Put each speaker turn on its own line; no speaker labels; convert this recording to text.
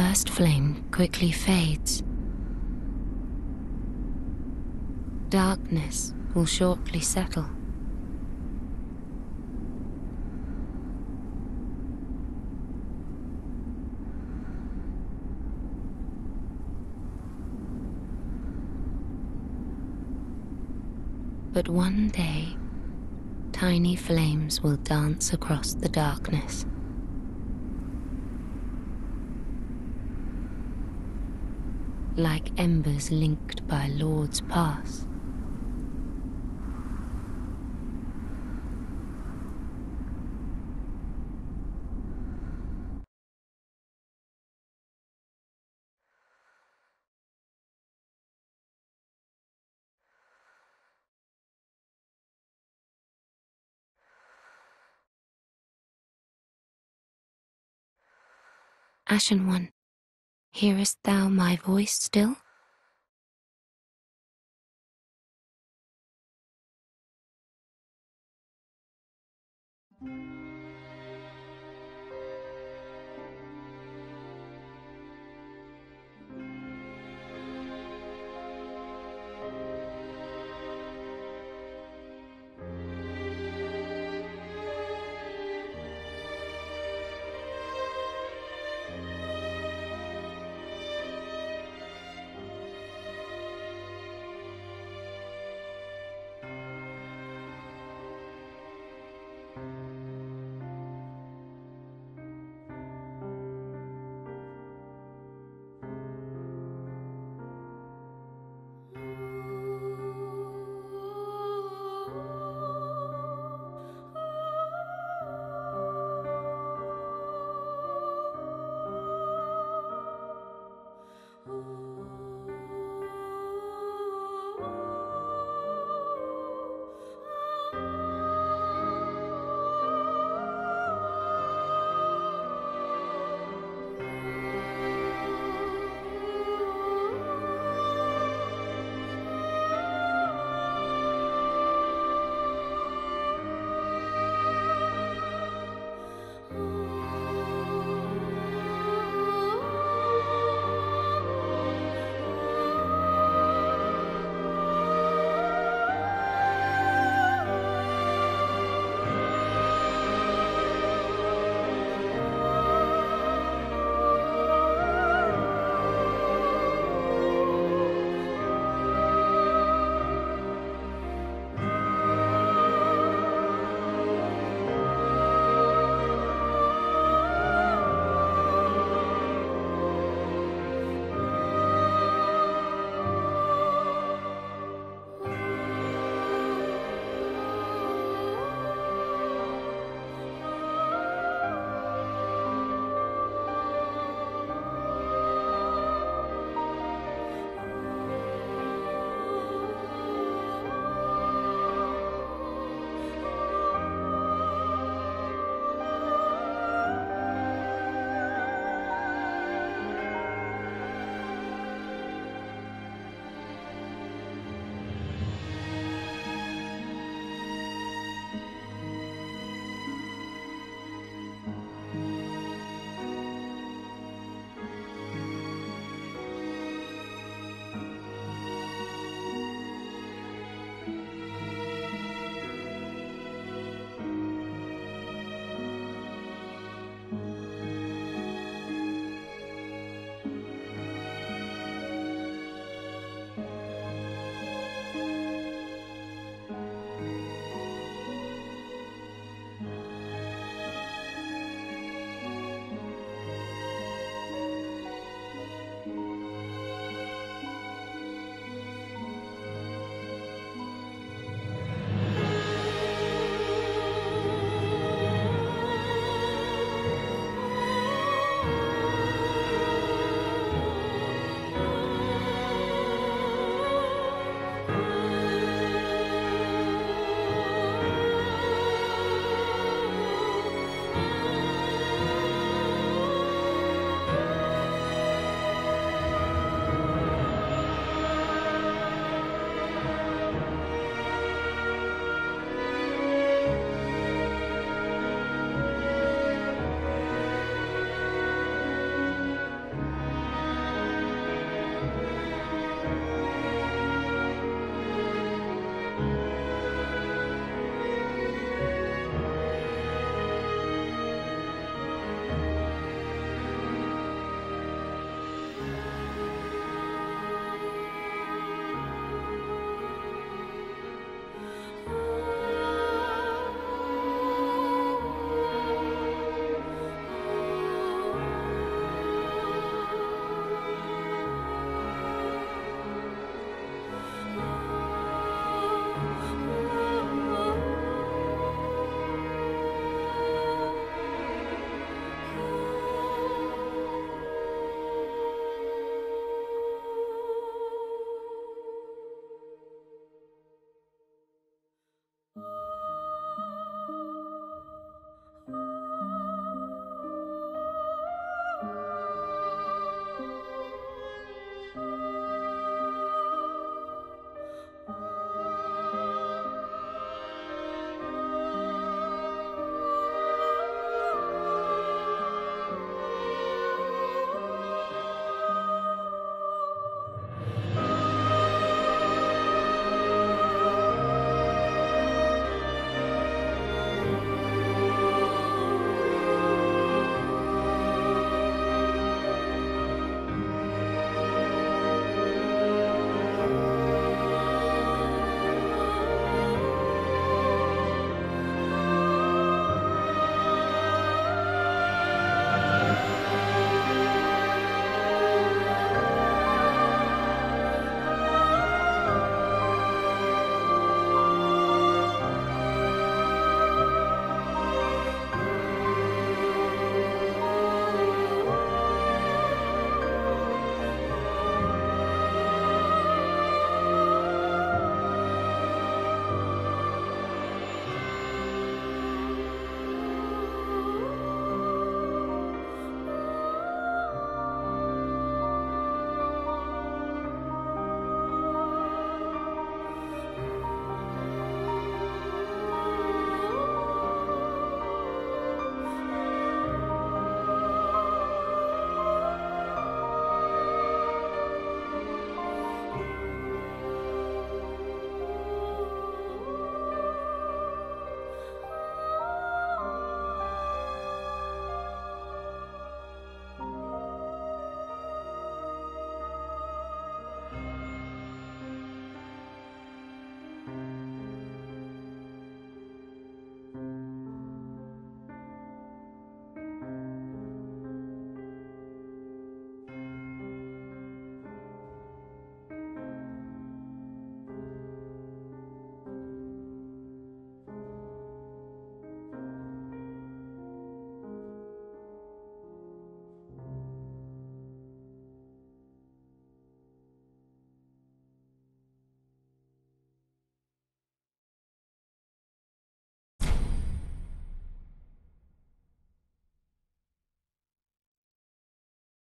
first flame quickly fades. Darkness will shortly settle. But one day, tiny flames will dance across the darkness. Like embers linked by lords past. Ashen One, hearest thou my voice still?